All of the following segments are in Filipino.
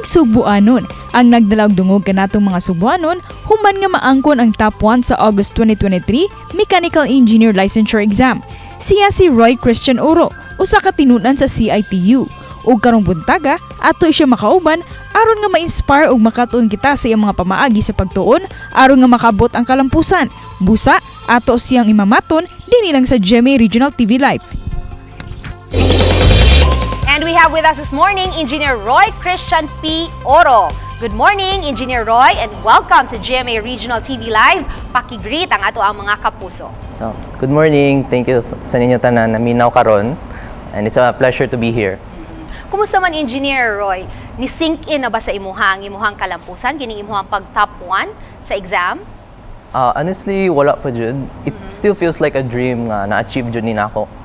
Kining Subuanon ang nagdalag dungog kanatong mga Subuanon human nga maangkon ang top 1 sa August 2023 Mechanical Engineer Licensure Exam. Siya si Roy Christian Oro, usa ka tinunan sa CITU. Ug karong buntaga, ato siya makauban aron nga ma-inspire ug makatuon kita sa iyang mga pamaagi sa pagtuon aron nga makabot ang kalampusan. Busa, ato siyang imamaton dinhi lang sa GMA Regional TV Live. Have with us this morning Engineer Roy Christian P. Oro. Good morning, Engineer Roy, and welcome sa GMA Regional TV Live. Pakigreet ang ato ang mga kapuso. Oh, good morning. Thank you sa ninyo tanan na minaw karon. And it's a pleasure to be here. Kumusta man, Engineer Roy? Ni-sink in na ba sa imuhang, imuhang kalampusan, kining imuhang pag-top 1 sa exam? Uh, honestly, wala pa jud. It still feels like a dream nga na-achieve jud ni nako.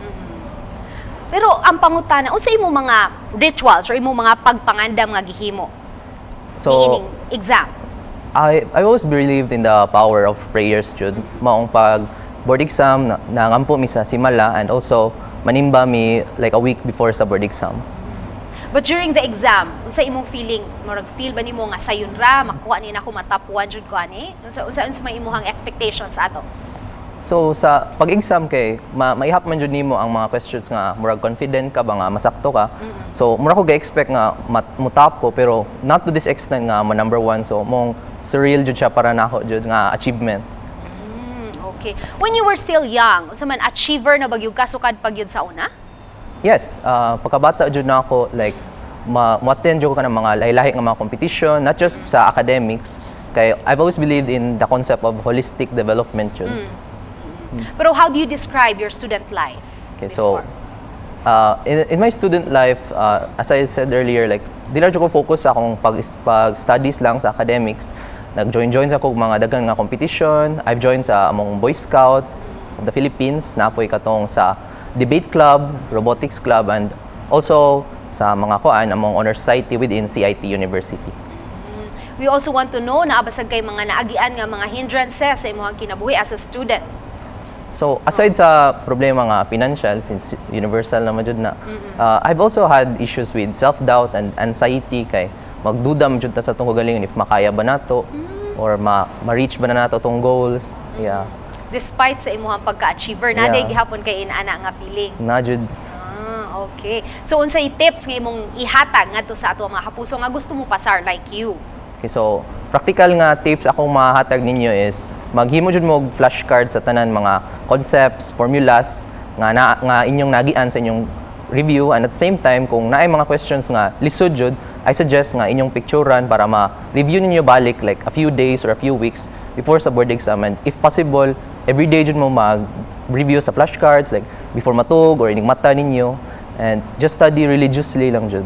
Pero ang pangutana, unsa imo mga rituals or imo mga pagpangandam nga gihimo So, niining exam? I I always believed in the power of prayers jud. Maong pag board exam na, nangampo mi sa simala and also manimba mi like a week before sa board exam. But during the exam, unsa imong feeling? Murag feel ba nimo nga sayon ra makuha ni nako matap 1 jud ko ani? Unsa unsa unsa may imong expectations ato? So sa pag-exam kay ma maihap man jud nimo ang mga questions nga murag confident ka ba nga masakto ka. So mura ko ga-expect nga mat, mo top ko pero not to this extent nga ma number one. So mong surreal jud siya para nako jud nga achievement. Mm, okay. When you were still young, unsa man achiever na bagyog ka sukad pag yun sa una? Yes, uh, pagkabata jud na ako like ma mo-attend jud ko ka ng mga lahi-lahi nga mga competition, not just sa academics. Kay I've always believed in the concept of holistic development jud. Pero how do you describe your student life? Okay, so before? uh, in, in my student life, uh, as I said earlier, like di lang ko focus sa akong pag, pag studies lang sa academics. Nag-join-join sa akong mga daghang nga competition. I've joined sa among Boy Scout of the Philippines, napoy katong sa debate club, robotics club, and also sa mga kuan among honor society within CIT University. We also want to know na abasag kay mga naagian nga mga hindrances sa imong kinabuhi as a student. So aside sa problema nga financial since universal na jud na uh, I've also had issues with self-doubt and anxiety kay magduda man jud ta sa tong kagalingon if makaya ba nato or ma ma-reach ba na nato tong goals. Yeah. Despite sa imong pagka-achiever, na Yeah. gihapon kay inana nga feeling. Na jud Ah, okay. So unsay tips nga imong ihatag ngadto sa ato mga kapuso nga gusto mo pasar like you? Okay, so practical nga tips akong mahatag ninyo is maghimo jud mo og flashcard sa tanan mga concepts, formulas nga na, nga inyong nagian sa inyong review. And at the same time kung naay mga questions nga lisod jud I suggest nga inyong picturean para ma-review ninyo balik like a few days or a few weeks before sa board exam. And if possible every day jud mo mag-review sa flashcards like before matug or ining mata ninyo. And just study religiously lang jud.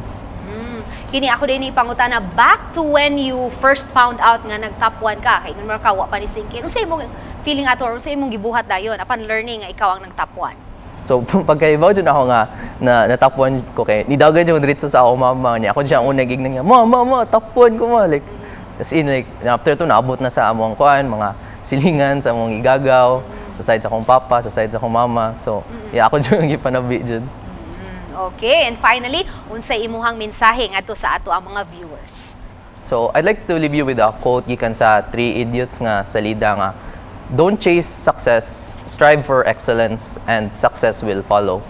Kini ako din ni pangutana back to when you first found out nga nag top 1 ka kay ngon ka wa pa ni singkin. Unsa imong feeling ato or unsa imong gibuhat dayon apan learning nga ikaw ang nag top 1? So pagkaibaw dyan ako nga na, na top 1 ko kay nidagan dyan diretso sa ako mama niya. Ako dyan ang unang gignan niya, ma, ma, ma, top 1 ko ma. Like, as in like, after to naabot na sa among kuan, mga silingan sa among igagaw, sa side sa akong papa, sa side sa akong mama. So, yeah, ako dyan ang gipanabi dyan. Okay, and finally, unsay imuhang mensahe ngadto sa ato ang mga viewers? So, I'd like to leave you with a quote gikan sa Three Idiots nga salida nga, Don't chase success, strive for excellence, and success will follow.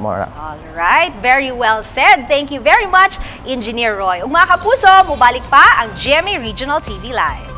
Mora. All right, very well said. Thank you very much, Engineer Roy. Ug mga kapuso, mubalik pa ang GMA Regional TV Live.